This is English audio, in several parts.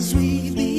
lovers we be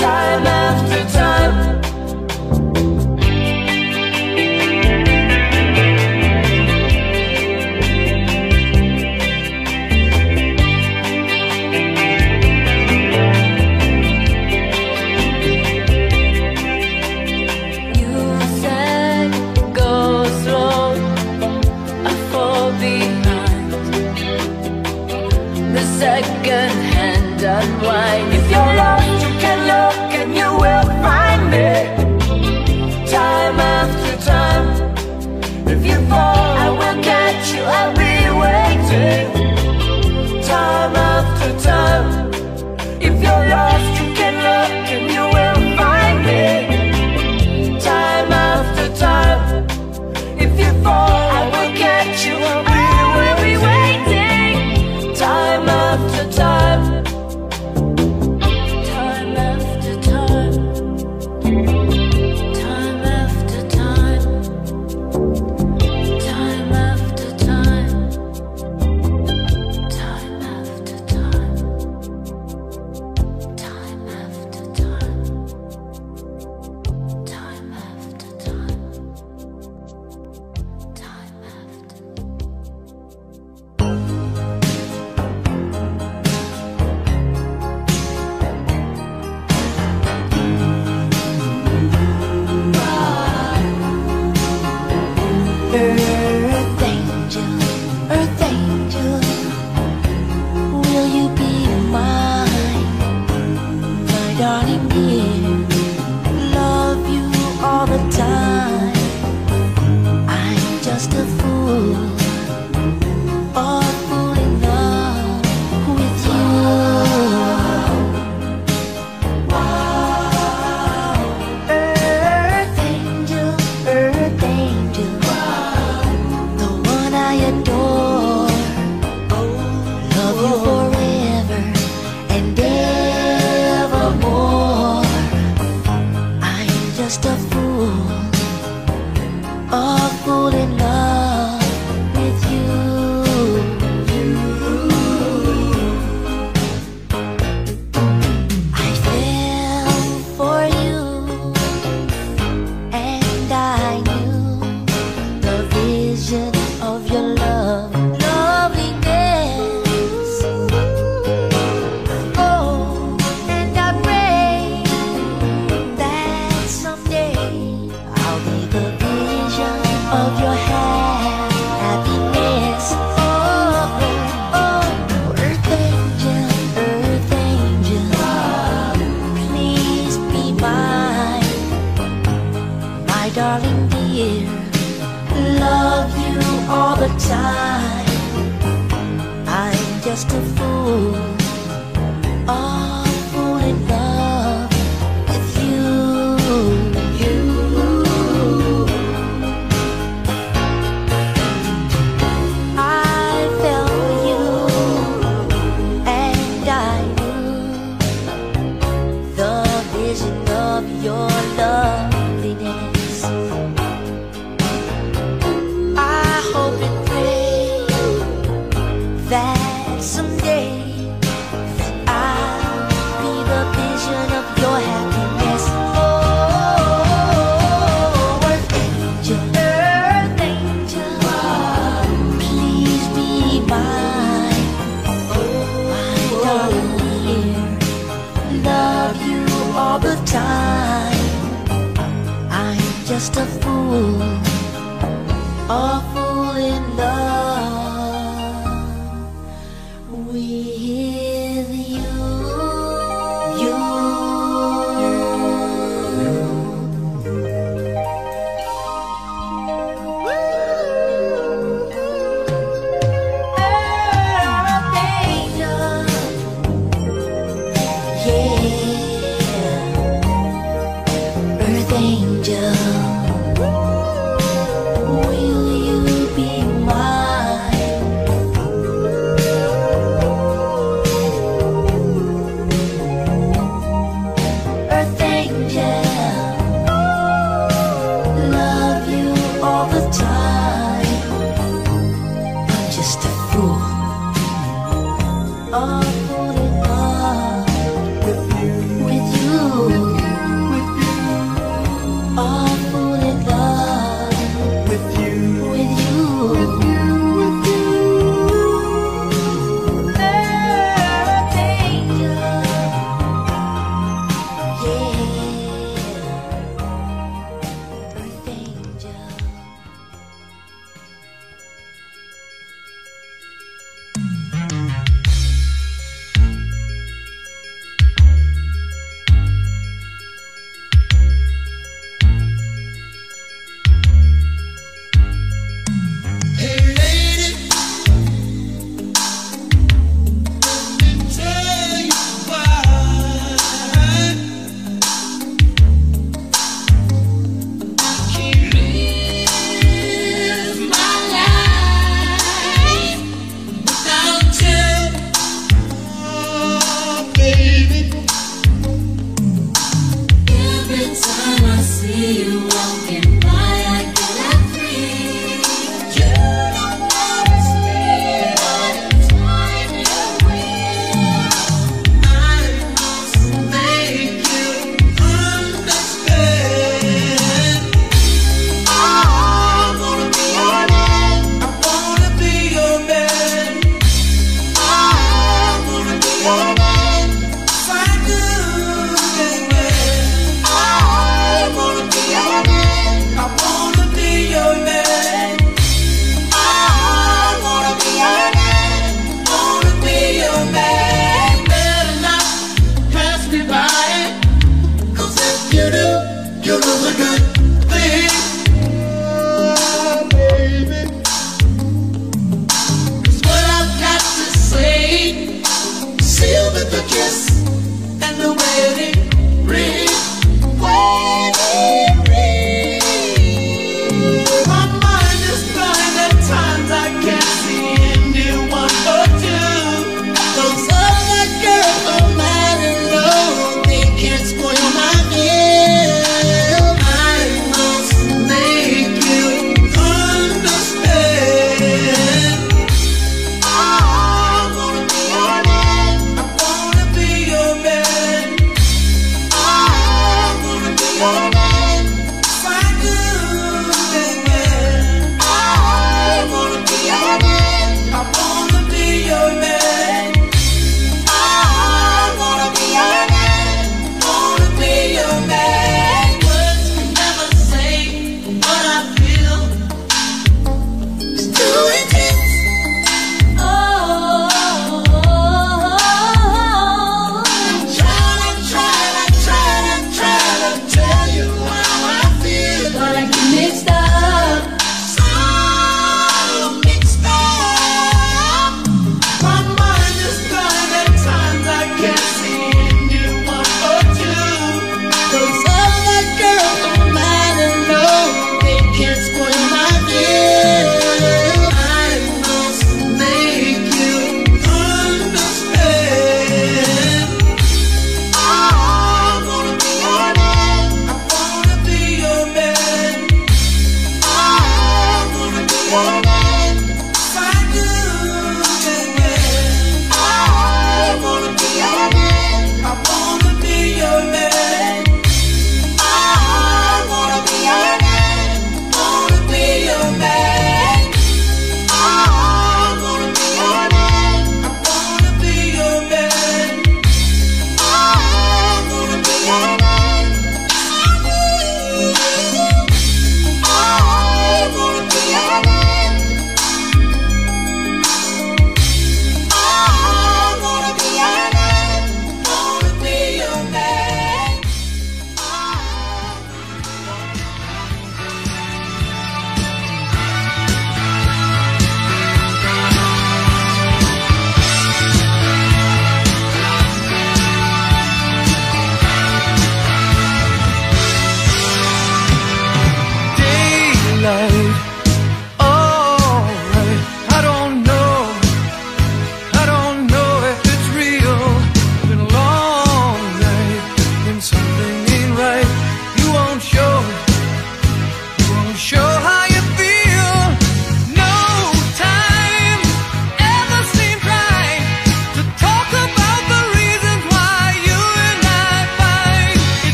time after unwind.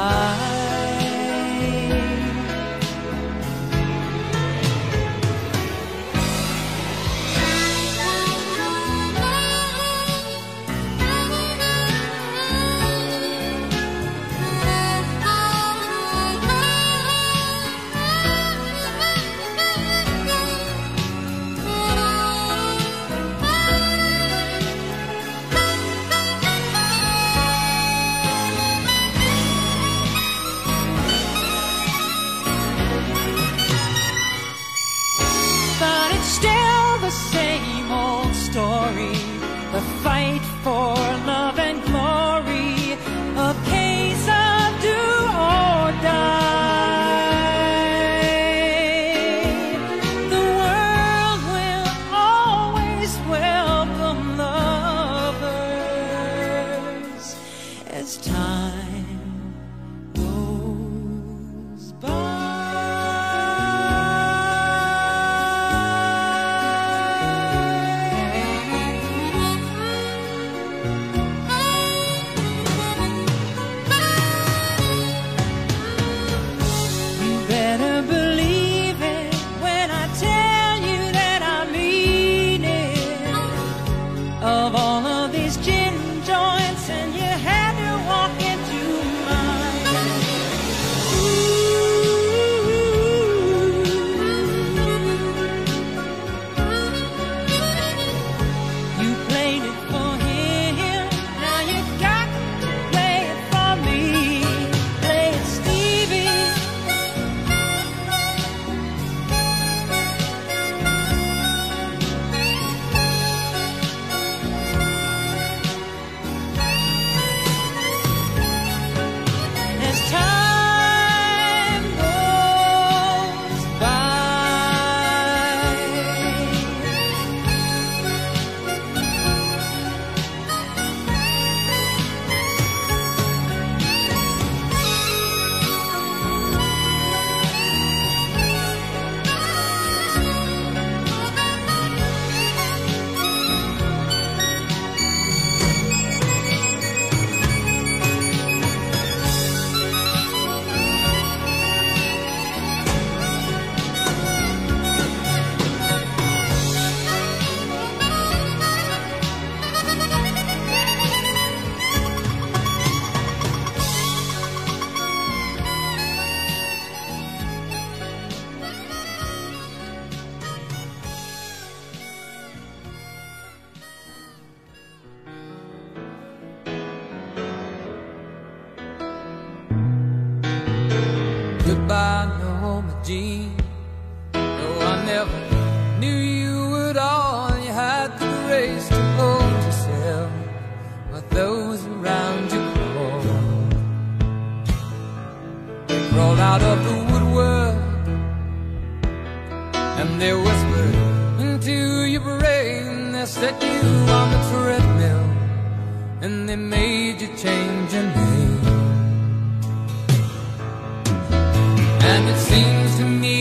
Goes And it seems to me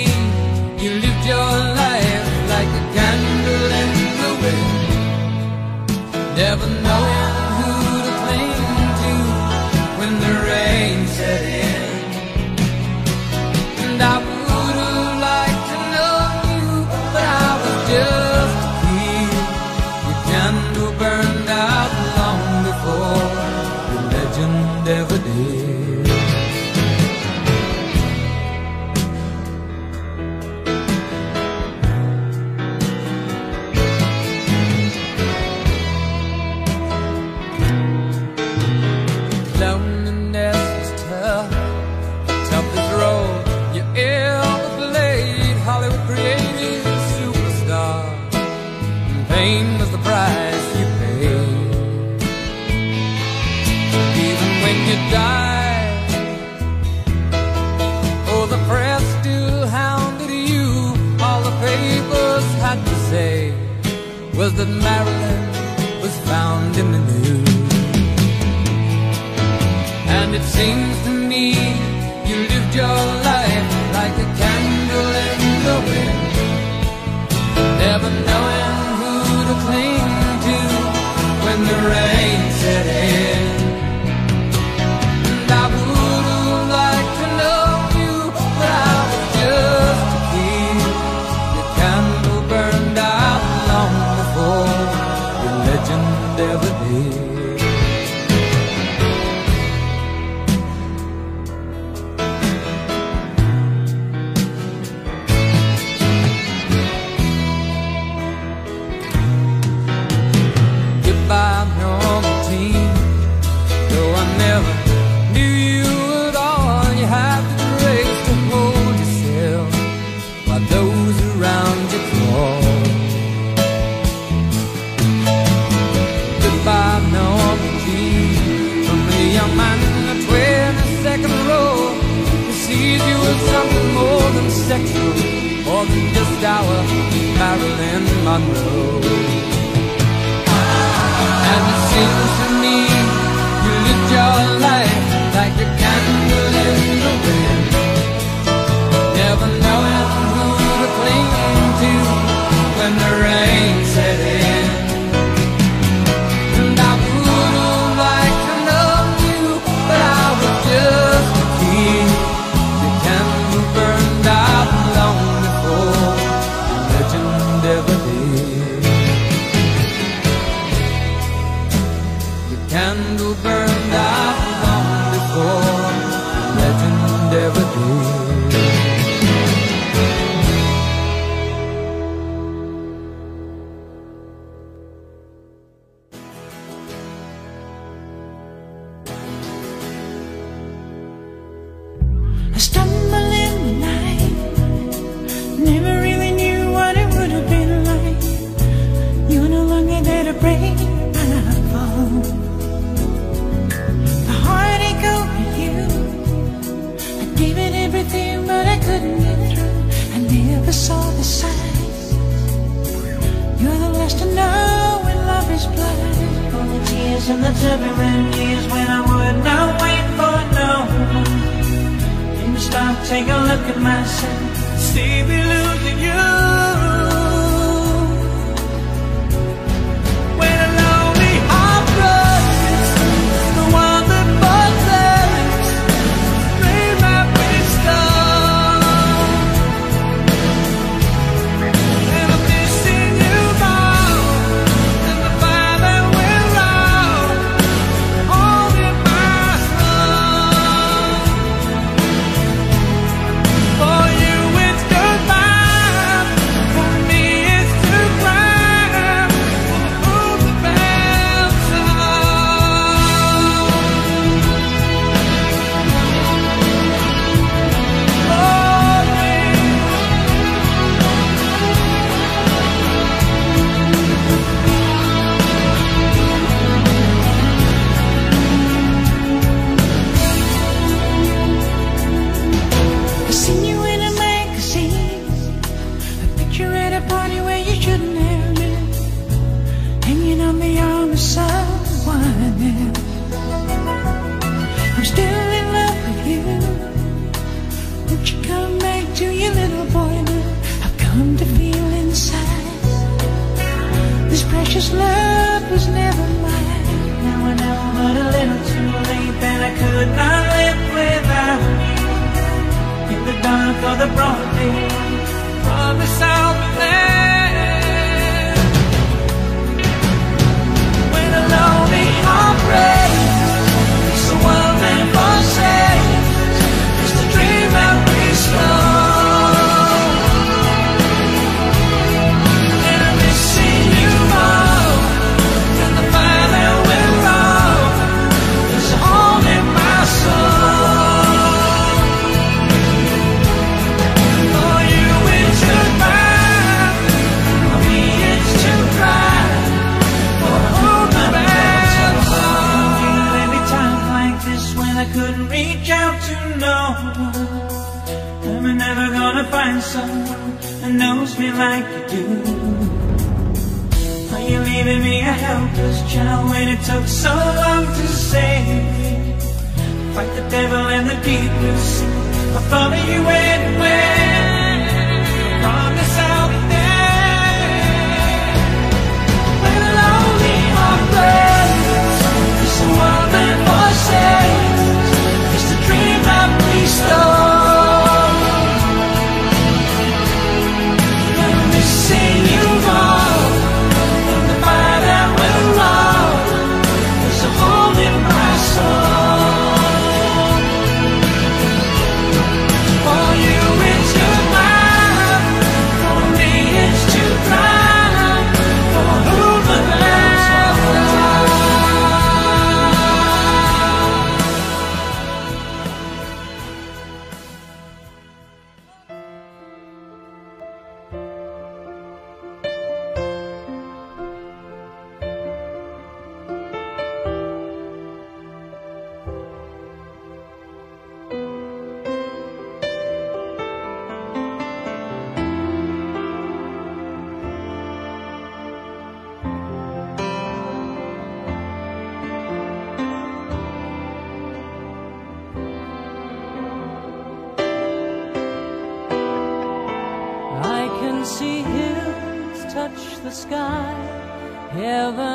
In and the turbulent years when I would not wait for no one. Then you stop, take a look at myself, see me losing you. for the broad day. Promise I'll find someone that knows me like you do. Are you leaving me a helpless child when it took so long to save me? Fight the devil and the deep blue sea. I'll follow you anywhere. The sky, heaven